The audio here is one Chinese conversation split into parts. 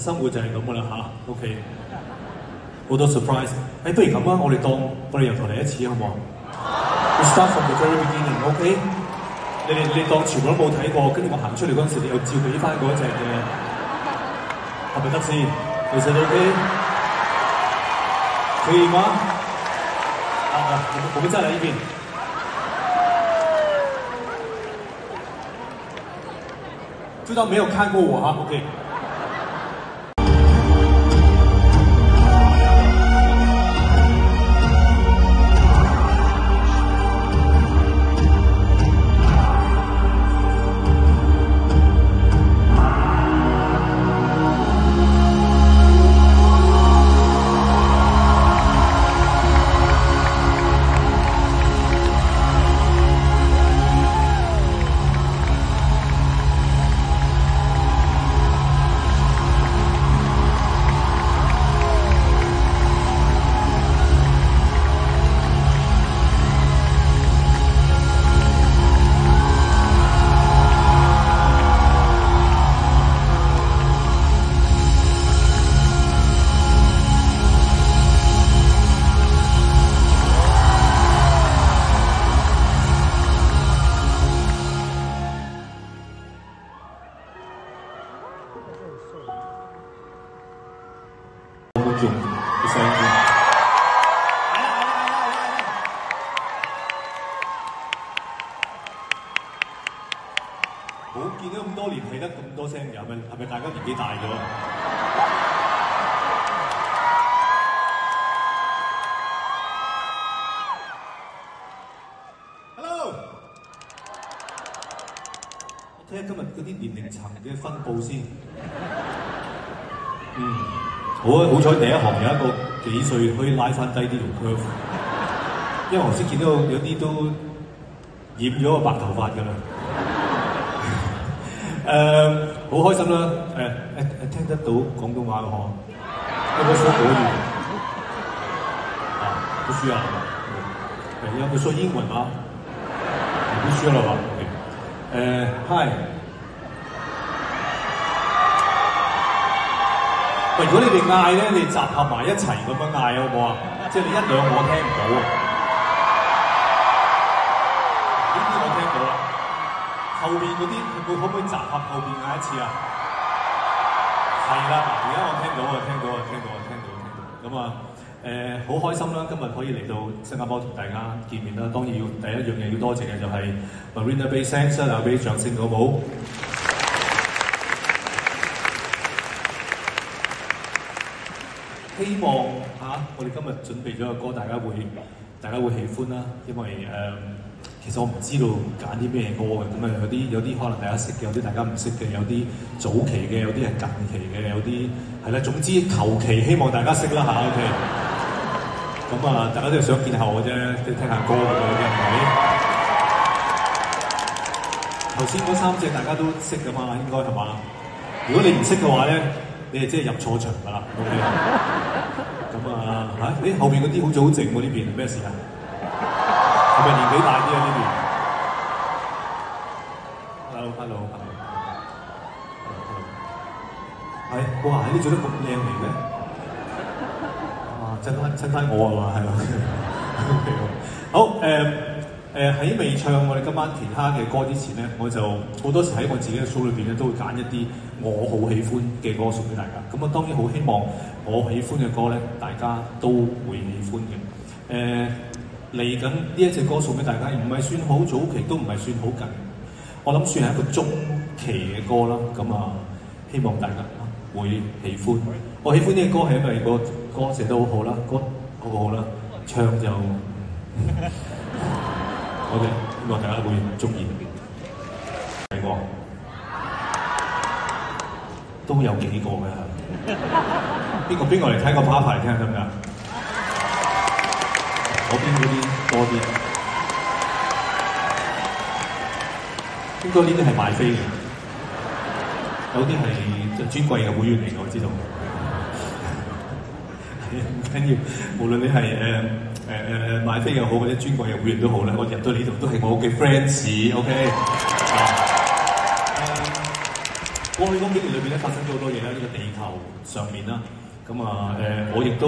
生活就係咁噶啦吓 OK，好多 surprise。誒，不如咁啊，我哋當我哋由頭嚟一次好唔好？We start from the very beginning，OK？你哋你當全部都冇睇過，跟住我行出嚟嗰陣時，你又照俾翻嗰隻嘅，係咪得先？其實 OK，可以嗎？啊啊，我們再來一遍。就當沒有看過我哈，OK。咪係咪大家年紀大咗？Hello，我睇下今日嗰啲年齡層嘅分佈先。嗯，好啊！好彩第一行有一個幾歲可以拉翻低啲條 curve，因為我先見到有啲都染咗個白頭髮㗎啦。誒、好開心啦！誒誒誒，聽得到廣東話嘅嗬，有冇說國語？啊，不需要了吧？誒，要不說英文嗎？不需要了吧。誒，Hi。喂，如果你哋嗌咧，你集合埋一齊咁樣嗌好唔好啊？即係你一兩個我聽唔到啊！後邊嗰啲會可唔可以集合後邊嗌一次啊？係啦，而家我聽到啊，聽到啊，聽到啊，聽到聽到。咁啊，誒、好開心啦！今日可以嚟到新加坡同大家見面啦。當然要第一樣嘢要多謝嘅就係 Marina Bay Sands 啦，俾啲掌聲好唔好？希望嚇、我哋今日準備咗個歌，大家會大家會喜歡啦。因為誒、其實我唔知道揀啲咩歌嘅，咁啊有啲有啲可能大家識嘅，有啲大家唔識嘅，有啲早期嘅，有啲係近期嘅，有啲係啦。總之求其希望大家識啦嚇，OK。咁啊，大家都係想見下我啫，即係聽下歌嘅啫，係咪？頭先嗰三隻大家都識噶嘛，應該係嘛？如果你唔識嘅話咧，你係即係入錯場㗎啦，OK。咁啊嚇，誒後邊嗰啲好似好靜喎，呢邊咩事啊？係咪年紀大啲啊？呢邊？Hello，hello，hello。係，哇！你做得咁靚嚟嘅，啊，襯翻襯翻我啊嘛，係嘛？OK，好誒。誒喺未唱我哋今晚其他嘅歌之前咧，我就好多時喺我自己嘅 show 裏邊咧，都會揀一啲我好喜歡嘅歌送俾大家。咁啊，當然好希望我喜歡嘅歌咧，大家都會喜歡嘅。誒嚟緊呢一隻歌送俾大家，唔係算好早期，都唔係算好近。我諗算係一個中期嘅歌啦。咁啊，希望大家會喜歡。我喜歡呢個歌係因為個歌寫得好好啦，歌好好啦，唱就 我哋希望大家會中意。睇過都有幾個嘅，邊個邊個嚟睇個跑牌嚟聽得唔得？我邊嗰啲多啲，應該呢啲係買飛嘅，有啲係即係專櫃嘅會員嚟嘅，我知道。唔緊要，無論你係誒誒誒買飛又好，或者專櫃嘅會員都好咧，我入到呢度都係我嘅 friends，OK、啊。過去嗰幾年裏邊咧，發生咗好多嘢啦，呢、這個地球上面啦，咁啊誒，我亦都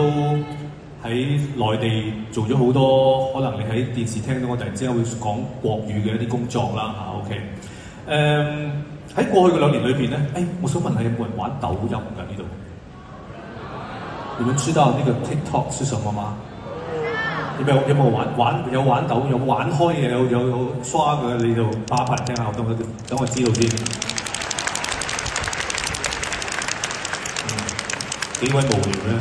喺內地做咗好多，可能你喺電視聽到我突然之間會講國語嘅一啲工作啦嚇，OK。誒喺過去嘅兩年裏邊咧，誒、我想問下有冇人玩抖音㗎呢度？你們知道呢個 TikTok 是什麼嗎？有冇有冇玩玩有玩抖有玩開嘅有有有刷嘅你就發發聽下，等我等我知道先。幾鬼無聊咧，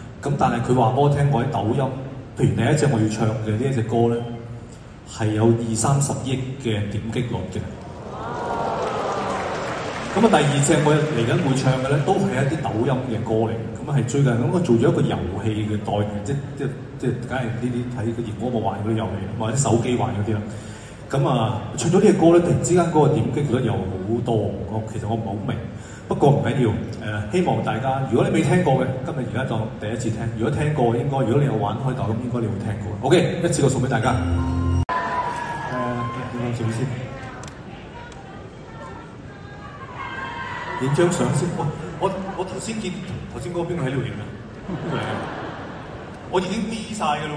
咁但係佢話俾我聽，我喺抖音，譬如第一隻我要唱嘅呢一隻歌咧，係有二三十億嘅點擊率嘅。咁啊，第二隻我嚟緊會唱嘅咧，都係一啲抖音嘅歌嚟。咁啊，係最近咁我做咗一個遊戲嘅代言，即即即梗係呢啲睇個熒光幕玩嗰啲遊戲，或者手機玩嗰啲啦。咁啊，唱咗呢隻歌咧，突然之間嗰個點擊率又好多。我其實我唔係好明，不過唔緊要。誒、希望大家如果你未聽過嘅，今日而家當第一次聽；如果聽過，應該如果你有玩開抖音，應該你會聽過。OK，一次過送俾大家。誒、呃，點樣做先？影張相先。喂，我我頭先見頭先嗰個邊個喺度影啊？我已經 B 晒㗎咯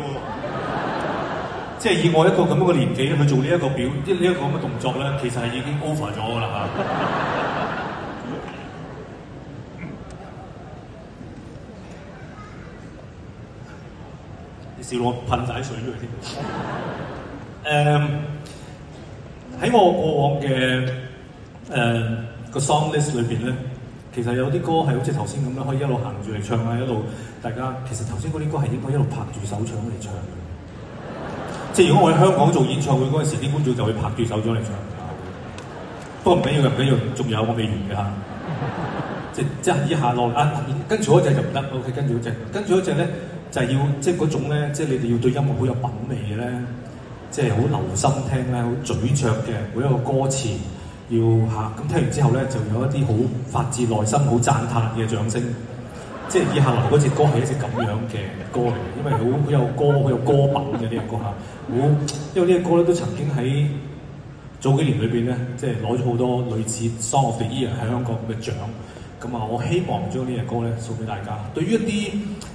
喎！即係以我一個咁樣嘅年紀去做呢一個表，呢呢一個咁嘅動作咧，其實係已經 over 咗㗎啦嚇。你笑我噴仔水咗佢添。誒，喺我過往嘅誒。個 song list 裏邊咧，其實有啲歌係好似頭先咁樣，可以一路行住嚟唱啊，一路大家其實頭先嗰啲歌係應該一路拍住手掌嚟唱嘅。即係如果我喺香港做演唱會嗰陣時，啲觀眾就會拍住手掌嚟唱。不過唔緊要，唔緊要，仲有我未完嘅嚇。即即係以下落啊，跟住嗰隻就唔得，OK，跟住嗰隻，跟住嗰隻咧就係、要即係嗰種咧，即係你哋要對音樂好有品味嘅咧，即係好留心聽咧，好咀嚼嘅每一個歌詞。要嚇咁聽完之後咧，就有一啲好發自內心、好讚歎嘅掌聲。即係以下流嗰隻歌係一隻咁樣嘅歌嚟嘅，因為好好有歌、好有歌品嘅呢隻歌嚇。好，因為呢隻歌咧都曾經喺早幾年裏邊咧，即係攞咗好多類似 Song of the Year 喺香港嘅獎。咁啊，我希望將呢隻歌咧送俾大家。對於一啲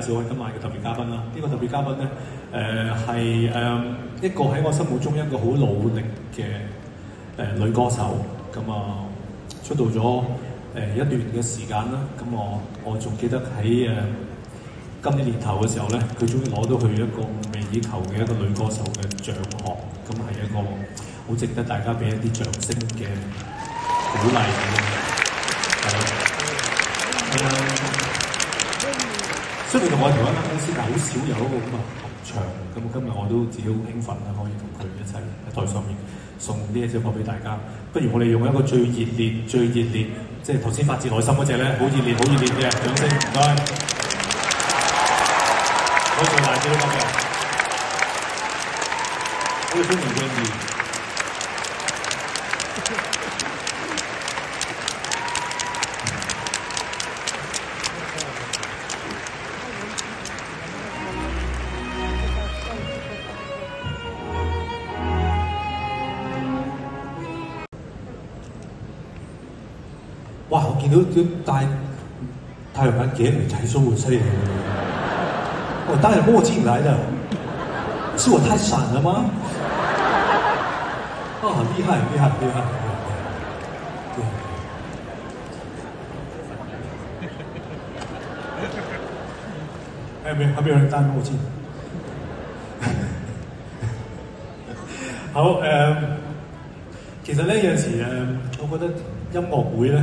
介紹我今晚嘅特別嘉賓啦。呢、個特別嘉賓咧，誒係誒一個喺我心目中一個好努力嘅誒、女歌手。咁、啊，出道咗誒、一段嘅時間啦。咁、我我仲記得喺誒、今年年頭嘅時候咧，佢終於攞到佢一個未以求嘅一個女歌手嘅獎項。咁、係一個好值得大家俾一啲掌聲嘅鼓勵。雖然同我同一間公司，但係好少有一個咁嘅合唱。咁今日我都自己好興奮啦，可以同佢一齊喺台上面送呢一隻歌俾大家。不如我哋用一個最熱烈、最熱烈，即係頭先發自內心嗰隻咧，好熱烈、好熱烈嘅掌聲，唔該。我做大啲都得嘅，好歡迎敬意。戴太陽眼鏡嚟睇 show 犀利我戴着墨镜来的，是我太閃了嗎？啊，厉害，厉害，厉害！對，還有没有？还没有人戴墨镜？好、呃，其实呢有陣時誒，我觉得音乐会咧。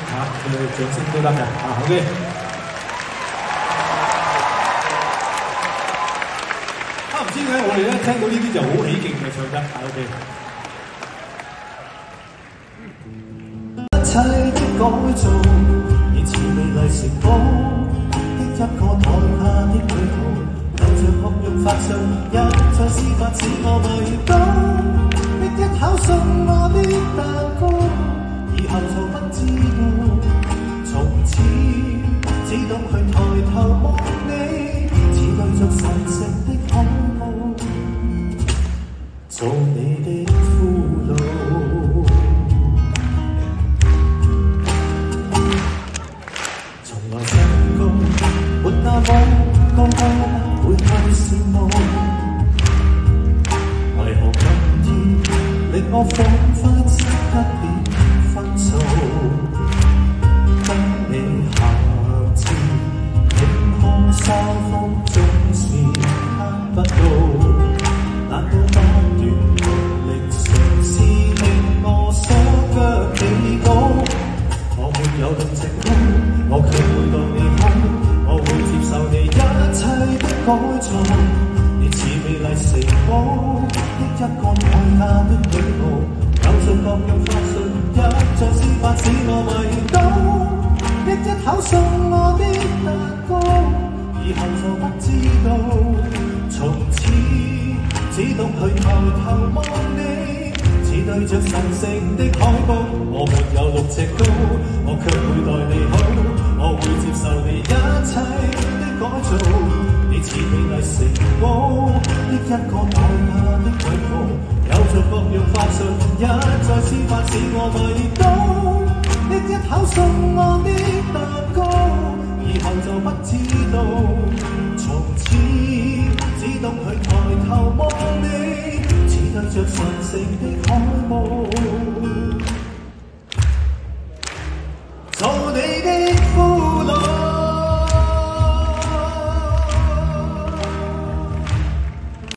嚇，佢哋掌聲都得嘅，啊好嘅。啊唔知點解我哋咧聽到呢啲就好起勁嘅唱得，啊 OK。一切的改造，以似美麗成功的一個台下的女僕，有着各樣法術，一再施法使我迷倒，的一口送我的蛋糕，以後就只懂去抬头望你，似对着神聖的恐怖，做你的俘虜。從來想過，沒那么高高會去羨慕，为。何今天令我疯一再施法使我迷倒，一一口送我的蛋糕。以后就不知道，从此只懂去偷偷望你，对着神聖的海報。我沒有六尺高，我卻會待你。好，我會接受你。一切的改造。你。似美麗城堡的一個台下的女僕，有着各样法術，一再施法使我迷倒，一一口送我的蛋糕。以後就不知道，從此只懂去抬頭望你，似對着神聖的海報，做你的俘虜。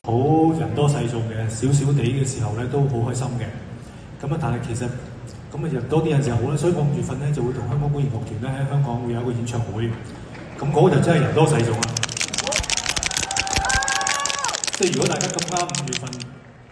好人多勢眾嘅，少少地嘅時候咧都好開心嘅。咁啊，但係其實。咁啊，人多啲人就好啦，所以我五月份咧就會同香港管弦樂團咧喺香港會有一個演唱會，咁嗰就真係人多勢眾啦。即係如果大家咁啱五月份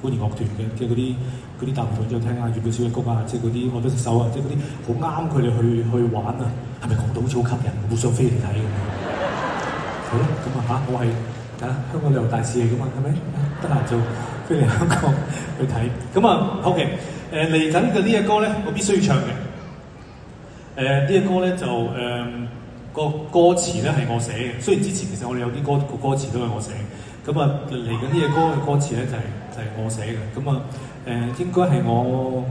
管弦樂團嘅，即係嗰啲嗰啲大合唱，聽下《月表小夜曲》啊，即係嗰啲我都識手啊，即係嗰啲好啱佢哋去去玩啊，係咪講到好似好吸引，好想飛嚟睇咁？好啦，咁啊嚇，我係啊香港旅遊大使嚟噶嘛，係咪？得閒就飛嚟香港去睇。咁啊，OK，誒嚟緊嘅呢隻歌咧，我必須要唱嘅。誒呢隻歌咧就誒、呃、個歌詞咧係我寫嘅，雖然之前其實我哋有啲歌個歌詞都係我寫，咁啊嚟緊呢隻歌嘅歌詞咧就係、係、我寫嘅，咁啊誒應該係我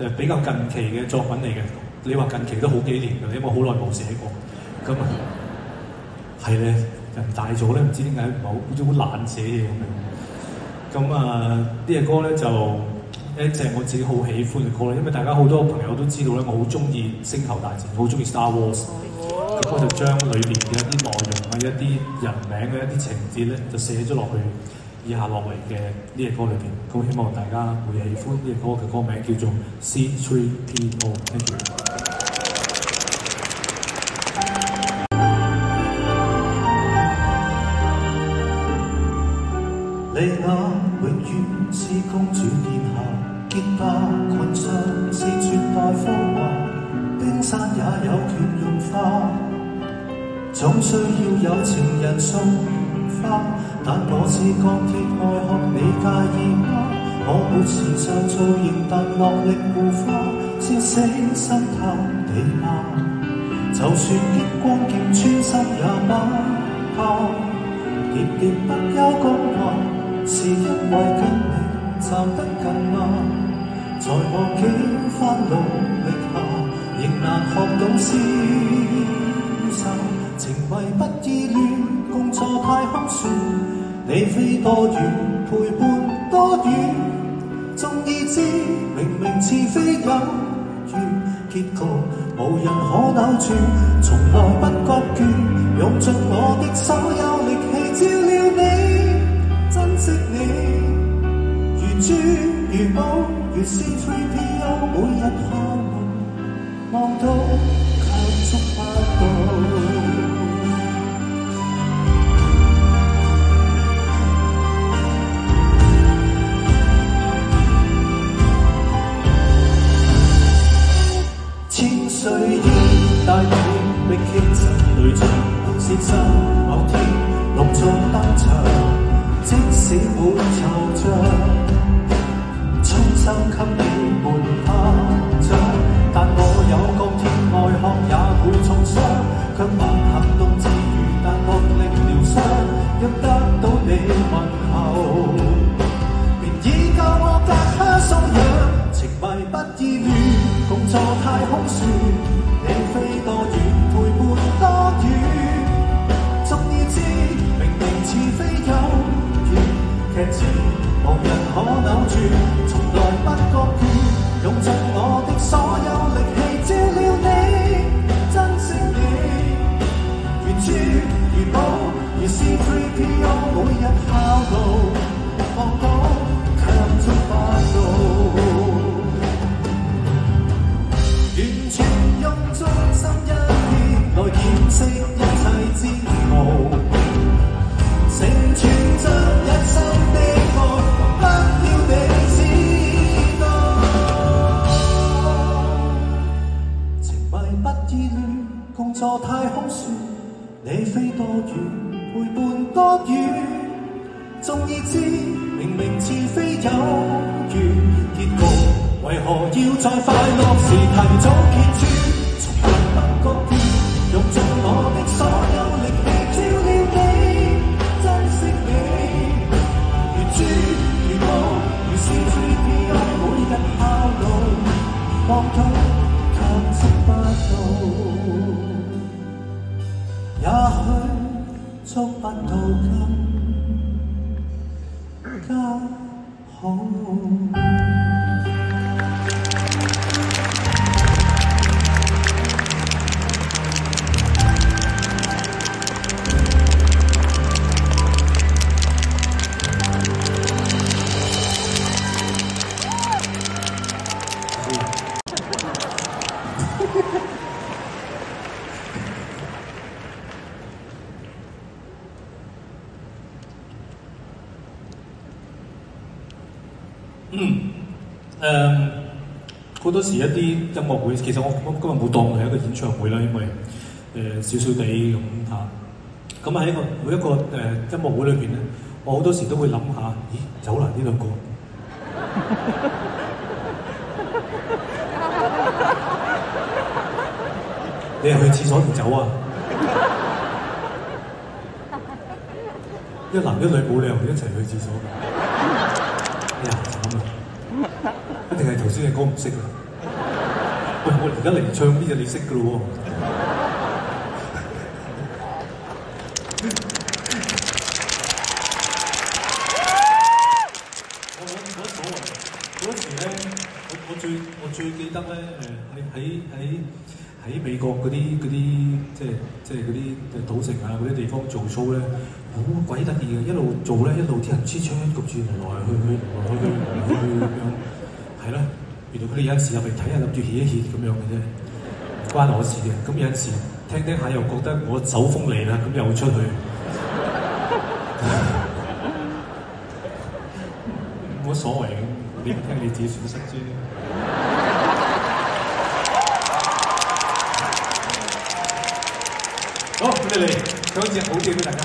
誒比較近期嘅作品嚟嘅。你話近期都好幾年㗎，因為好耐冇寫過，咁啊係咧人大咗咧，唔知點解唔好好似好懶寫嘢咁樣。咁啊呢隻歌咧就〜一隻我自己好喜歡嘅歌咧，因為大家好多朋友都知道咧，我好中意《星球大戰》，好中意《Star Wars》。咁我就將裏邊嘅一啲內容啊、一啲人名嘅一啲情節咧，就寫咗落去以下落嚟嘅呢隻歌裏邊。咁希望大家會喜歡呢隻歌嘅歌名叫做 C3PO。Thank you。你那永遠是公主殿下。潔白裙上是絕代風華，冰山也有權融化。總需要有情人送花，但我是鋼鐵外殼，你介意嗎？我沒時尚造型，但落力護花，先死心塌地吗？就算激光剑穿心也不怕，喋喋不休講話，是因為跟你站得近吗？在我幾番努力下，仍難學懂瀟灑。情迷不，你飞多远，陪伴多遠，縱已知明明似非有緣，結局無人可扭轉。從來不覺倦，用盡我的所有力氣照料你，珍惜你，如珠如寶。如 C3PO 每日下夢，望到卻觸不到。大雨被剧真累积，先生某天隆重登场，即使满惆怅。坐太空船，你飞多远，陪伴多远，纵已知明明似非有缘，结局为何要在快乐时提早结束？从来不覺倦，用尽我的心也许捉不到更加好。嗯好多時一啲音樂會，其實我今日冇當佢係一個演唱會啦，因為誒少少地咁嚇。咁喺一個每一個誒、音樂會裏邊咧，我好多時都會諗下，咦，走啦呢兩個。你係去廁所定走啊？一男一女冇理由一齊去廁所。哎呀，慘啊！一定係頭先嘅歌唔識啊！喂，我而家嚟唱呢隻你識㗎咯喎。我冇冇乜所謂。嗰時咧，我我最我最記得咧，誒喺喺喺喺美國嗰啲嗰啲即係即係嗰啲賭城啊嗰啲地方做 show 咧，好鬼得意嘅，一路做咧一路啲人黐窗焗住來來去去去去咁樣，係咯。原來佢哋有陣時入嚟睇下，諗住歇一歇咁樣嘅啫，關我事嘅。咁有陣時聽聽下又覺得我走風嚟啦，咁又出去。冇所謂嘅，你聽你自己損失啫。好，我哋嚟唱一隻好啲俾大家。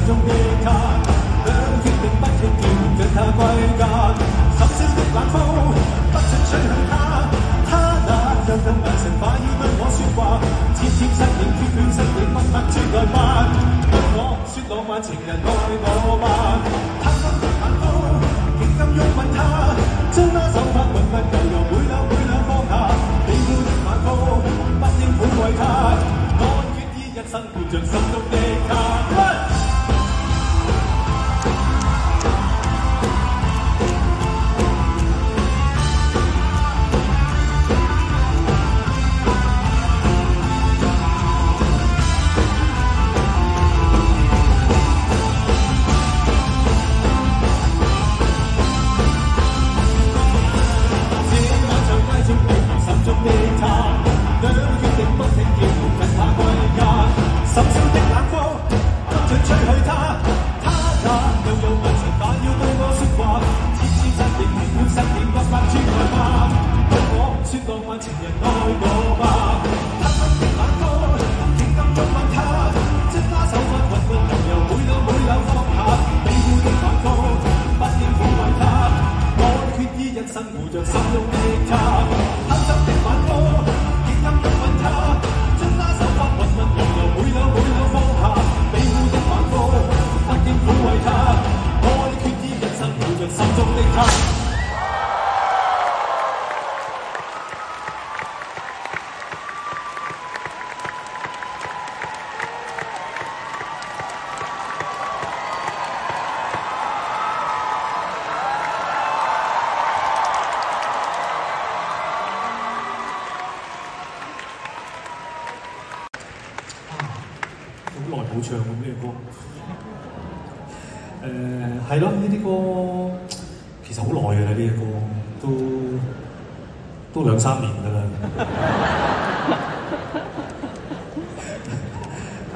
心中的他，兩決定不傾叫着他歸家。深宵的冷風不准吹向他，他那幽幽眼神快要對我説話，千千身影偏偏身影默默轉來慢，對我説浪漫情人愛我嗎？他今的晚風勁敢擁吻他，將那手法混混悠悠每縷每縷放下，你要的晚風不應撫慰他，我決意一生陪着心中的他。情人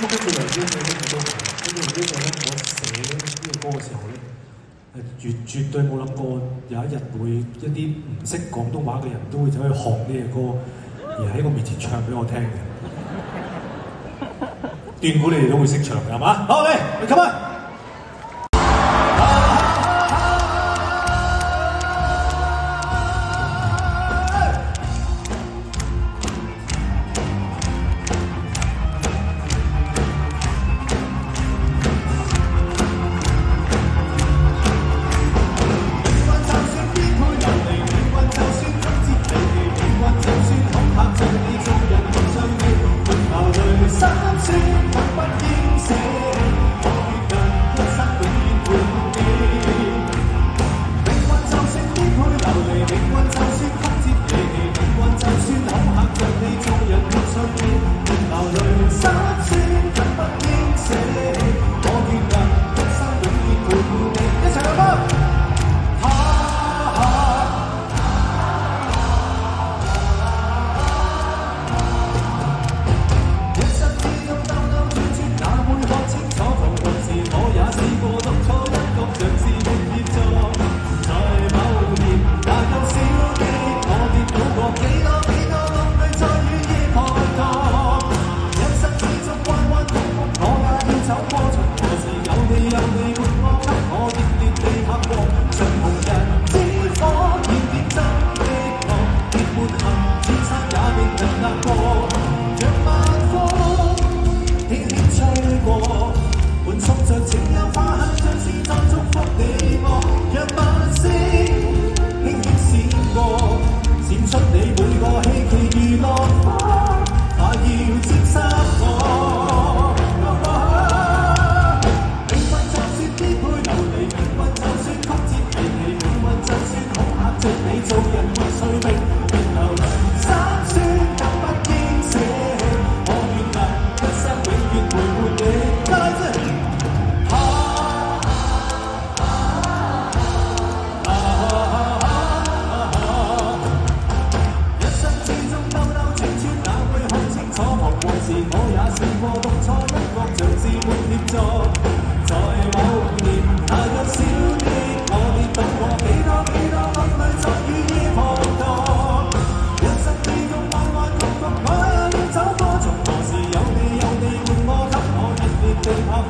咁跟住嚟呢個跟住都係，跟住呢個咧，我寫呢個歌嘅時候咧，絕絕對冇諗過有一日會一啲唔識廣東話嘅人都會走去學呢個歌，而喺我面前唱俾我聽嘅。断估你哋都會識唱嘅係嘛？好嚟，come on！Là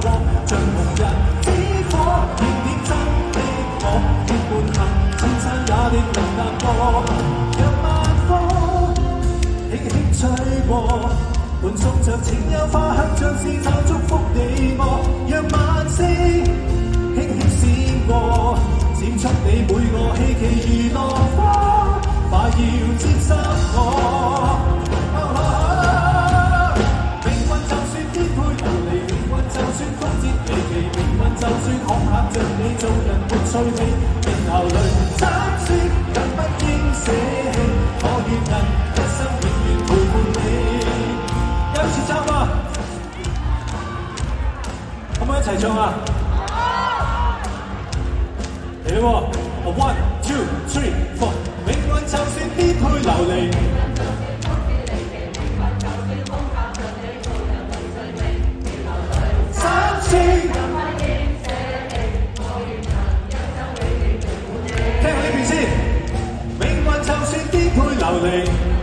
像红日之火燃点真的我结伴行千山也定能踏过让晚风轻轻吹过伴送着清幽花香像是在祝福你我让晚星轻轻闪过闪出你每个希冀如浪然流泪心酸更不应舍弃我愿能一生永远陪伴你有一次唱吗可唔可以一齐唱啊好喎了 one two three four 命运就算颠沛流离 Galilee.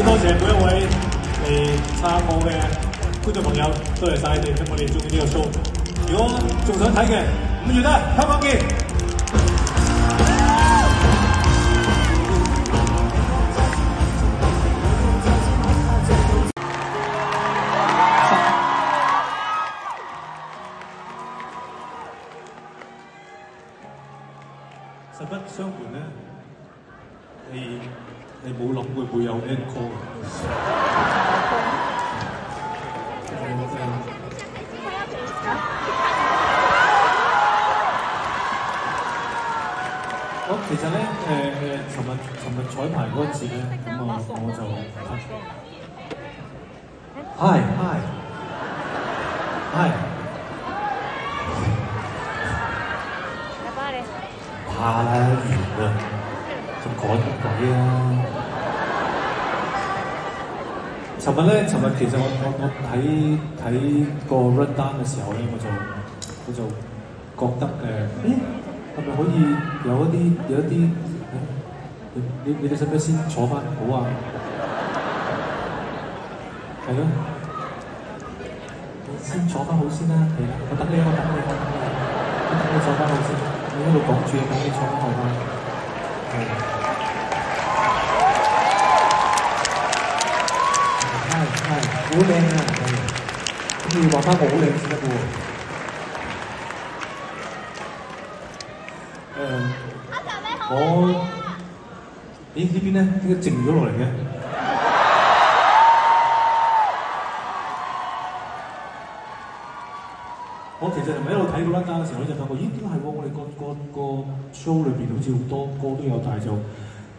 多謝每一位嚟撐我嘅觀眾朋友，多謝曬你，我哋中意呢個 show。如果仲想睇嘅，五月咧，香港見。冇諗會唔會有 encore 我其實咧，誒、誒，尋日尋日彩排嗰次咧，咁我我就係 hi hi，怕啦，完啦，仲趕乜鬼啊！尋日咧，尋日其實我我我睇睇個 run down 嘅時候咧，我就我就覺得誒，誒係咪可以有一啲有一啲誒你你你哋使唔使先坐翻好啊？係咯，你先坐翻好先啦，係啦，我等你，我等你，我等你，我等你坐翻好先，你喺度講住，等你坐翻好啦。係。係係，好靚啊！係，咁你要話翻我好靚先得嘅喎。誒、我咦呢邊咧點解靜咗落嚟嘅？我其實係咪一路睇到啦單嘅時候，我就發覺，咦點解係喎？我哋個個個 show 裏邊好似好多歌都有，但係就